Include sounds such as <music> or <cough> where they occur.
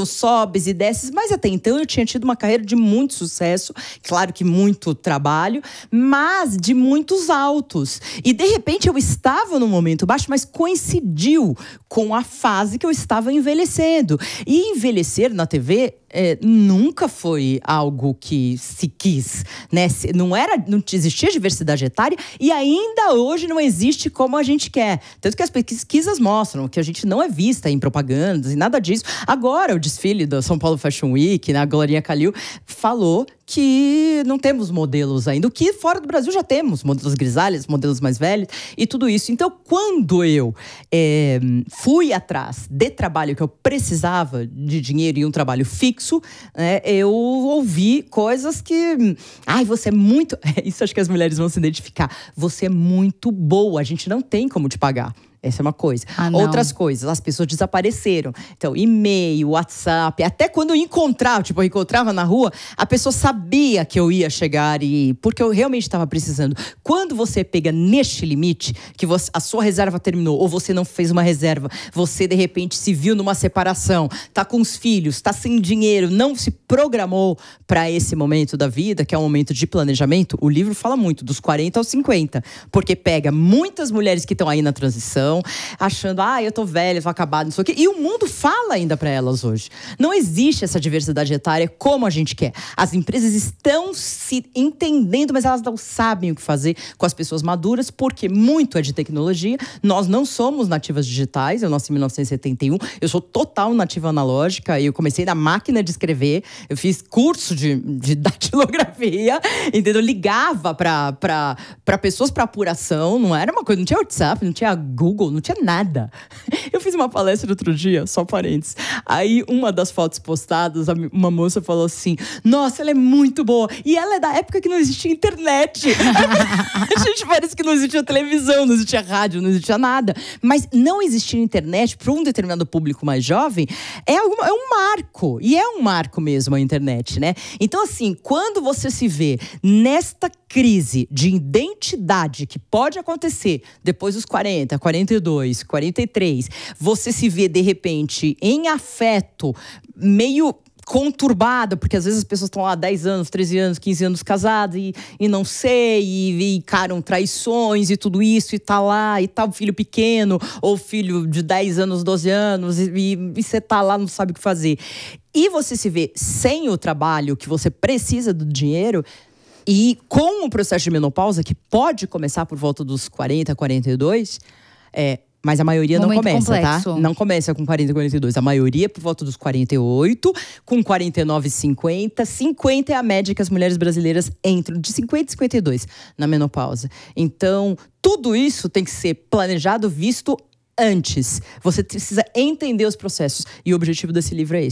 sobes e desces, mas até então eu tinha tido uma carreira de muito sucesso, claro que muito trabalho, mas de muitos altos. E de repente eu estava no momento baixo, mas coincidiu com a fase que eu estava envelhecendo. E envelhecer na TV é, nunca foi algo que se quis, né? Não era, não existia diversidade etária e ainda hoje não existe como a gente quer. Tanto que as pesquisas mostram que a gente não é vista em propagandas e nada disso. Agora, o desfile da São Paulo Fashion Week, né, a Glorinha Calil falou que não temos modelos ainda. O que fora do Brasil já temos modelos grisalhos, modelos mais velhos e tudo isso. Então, quando eu é, fui atrás de trabalho que eu precisava de dinheiro e um trabalho fixo, é, eu ouvi coisas que. Ai, você é muito. <laughs> Isso acho que as mulheres vão se identificar. Você é muito boa, a gente não tem como te pagar. Essa é uma coisa. Ah, Outras coisas, as pessoas desapareceram. Então, e-mail, WhatsApp, até quando eu encontrava, tipo, eu encontrava na rua, a pessoa sabia que eu ia chegar e porque eu realmente estava precisando. Quando você pega neste limite, que você, a sua reserva terminou ou você não fez uma reserva, você de repente se viu numa separação, tá com os filhos, tá sem dinheiro, não se programou para esse momento da vida, que é um momento de planejamento, o livro fala muito dos 40 aos 50, porque pega muitas mulheres que estão aí na transição achando, ah, eu tô velha, vou acabar, não sei o quê. E o mundo fala ainda para elas hoje. Não existe essa diversidade etária como a gente quer. As empresas estão se entendendo, mas elas não sabem o que fazer com as pessoas maduras, porque muito é de tecnologia. Nós não somos nativas digitais, eu nasci em 1971, eu sou total nativa analógica, eu comecei na máquina de escrever, eu fiz curso de, de <laughs> datilografia, entendeu? Eu ligava para pessoas para apuração, não era uma coisa, não tinha WhatsApp, não tinha Google Google, não tinha nada. <laughs> Eu fiz uma palestra outro dia, só parênteses. Aí, uma das fotos postadas, uma moça falou assim: Nossa, ela é muito boa. E ela é da época que não existia internet. <laughs> a gente parece que não existia televisão, não existia rádio, não existia nada. Mas não existir internet para um determinado público mais jovem é, alguma, é um marco. E é um marco mesmo a internet, né? Então, assim, quando você se vê nesta crise de identidade que pode acontecer depois dos 40, 42, 43, você se vê de repente em afeto meio conturbada, porque às vezes as pessoas estão lá 10 anos, 13 anos, 15 anos casadas e, e não sei, e, encaram traições e tudo isso, e tá lá, e tá o filho pequeno, ou filho de 10 anos, 12 anos, e você tá lá, não sabe o que fazer. E você se vê sem o trabalho que você precisa do dinheiro, e com o processo de menopausa, que pode começar por volta dos 40, 42, é, mas a maioria Momento não começa, tá? complexo. tá? Não começa com 40 e 42. A maioria por volta dos 48, com 49 e 50. 50 é a média que as mulheres brasileiras entram, de 50 e 52 na menopausa. Então, tudo isso tem que ser planejado, visto antes. Você precisa entender os processos. E o objetivo desse livro é esse.